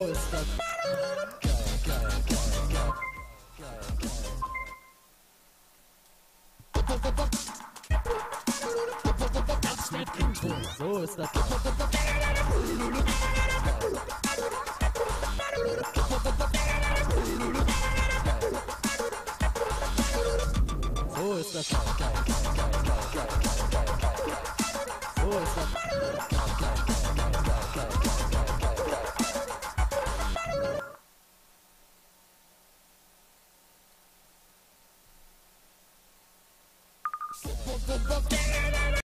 So ist das. So ist das So ist das Vou, vou, vou, vou, vou.